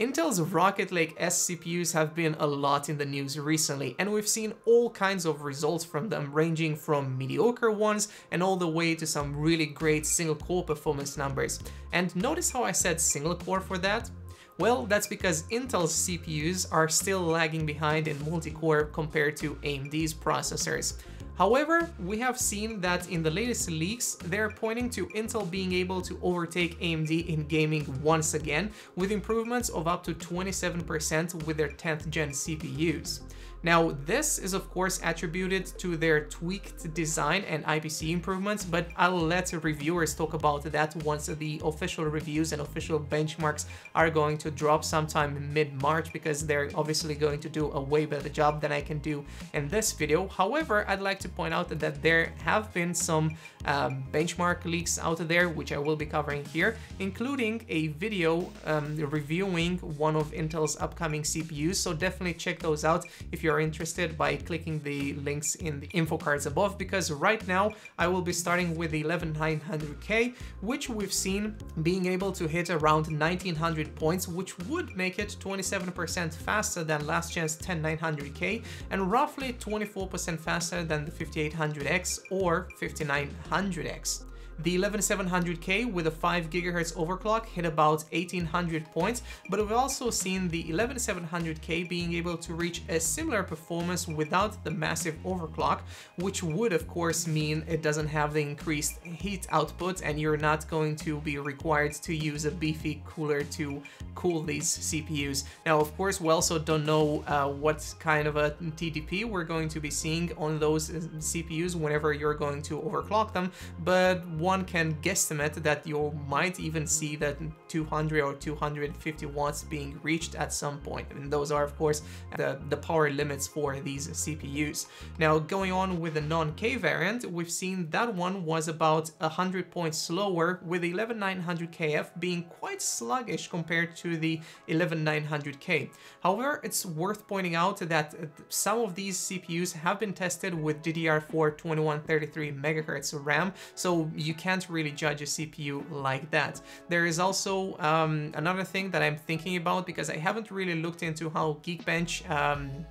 Intel's Rocket Lake S CPUs have been a lot in the news recently, and we've seen all kinds of results from them, ranging from mediocre ones and all the way to some really great single-core performance numbers. And notice how I said single-core for that? Well, that's because Intel's CPUs are still lagging behind in multi-core compared to AMD's processors. However, we have seen that in the latest leaks, they're pointing to Intel being able to overtake AMD in gaming once again, with improvements of up to 27% with their 10th gen CPUs. Now, this is of course attributed to their tweaked design and IPC improvements, but I'll let reviewers talk about that once the official reviews and official benchmarks are going to drop sometime mid-March because they're obviously going to do a way better job than I can do in this video. However, I'd like to point out that there have been some um, benchmark leaks out there, which I will be covering here, including a video um, reviewing one of Intel's upcoming CPUs, so definitely check those out if you're you're interested by clicking the links in the info cards above because right now I will be starting with the 11900K which we've seen being able to hit around 1900 points which would make it 27% faster than last chance 10900K and roughly 24% faster than the 5800X or 5900X. The 11700K with a 5 GHz overclock hit about 1800 points, but we've also seen the 11700K being able to reach a similar performance without the massive overclock, which would of course mean it doesn't have the increased heat output and you're not going to be required to use a beefy cooler to cool these CPUs. Now of course we also don't know uh, what kind of a TDP we're going to be seeing on those uh, CPUs whenever you're going to overclock them, but one can guesstimate that you might even see that 200 or 250 watts being reached at some point. And those are, of course, the, the power limits for these CPUs. Now, going on with the non-K variant, we've seen that one was about 100 points slower, with the 11900KF being quite sluggish compared to the 11900K. However, it's worth pointing out that some of these CPUs have been tested with DDR4 2133 MHz RAM, so you can't really judge a CPU like that. There is also um, another thing that I'm thinking about because I haven't really looked into how Geekbench um,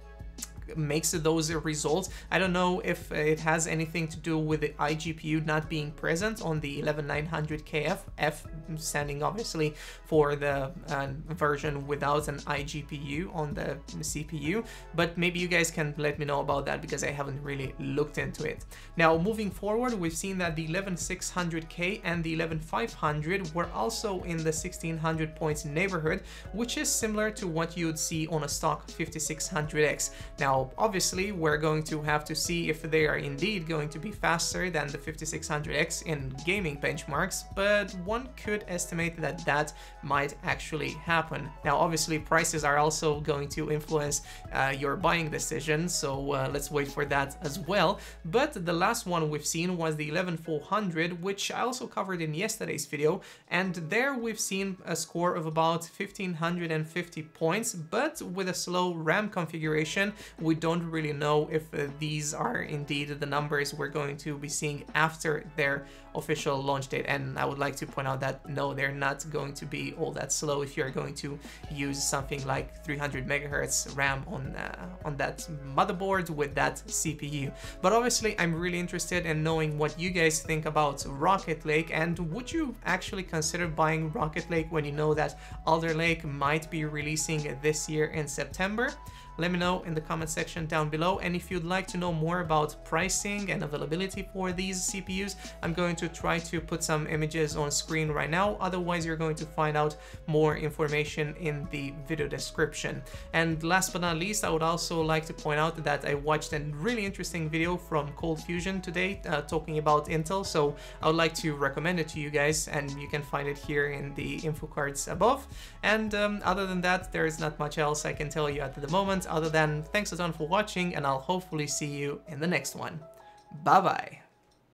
makes those results. I don't know if it has anything to do with the iGPU not being present on the 11900KF, F standing obviously for the uh, version without an iGPU on the CPU, but maybe you guys can let me know about that because I haven't really looked into it. Now moving forward, we've seen that the 11600K and the 11500 were also in the 1600 points neighborhood, which is similar to what you'd see on a stock 5600X. Now obviously we're going to have to see if they are indeed going to be faster than the 5600X in gaming benchmarks, but one could estimate that that might actually happen. Now obviously prices are also going to influence uh, your buying decision, so uh, let's wait for that as well. But the last one we've seen was the 11400, which I also covered in yesterday's video, and there we've seen a score of about 1550 points, but with a slow RAM configuration, we don't really know if uh, these are indeed the numbers we're going to be seeing after their official launch date. And I would like to point out that no, they're not going to be all that slow if you're going to use something like 300 megahertz RAM on, uh, on that motherboard with that CPU. But obviously, I'm really interested in knowing what you guys think about Rocket Lake and would you actually consider buying Rocket Lake when you know that Alder Lake might be releasing this year in September? Let me know in the comment section down below. And if you'd like to know more about pricing and availability for these CPUs, I'm going to try to put some images on screen right now. Otherwise, you're going to find out more information in the video description. And last but not least, I would also like to point out that I watched a really interesting video from Cold Fusion today uh, talking about Intel. So I would like to recommend it to you guys and you can find it here in the info cards above. And um, other than that, there is not much else I can tell you at the moment other than thanks a ton for watching and I'll hopefully see you in the next one. Bye bye.